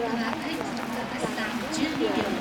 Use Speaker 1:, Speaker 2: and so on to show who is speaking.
Speaker 1: は、はい、高橋さん、12秒。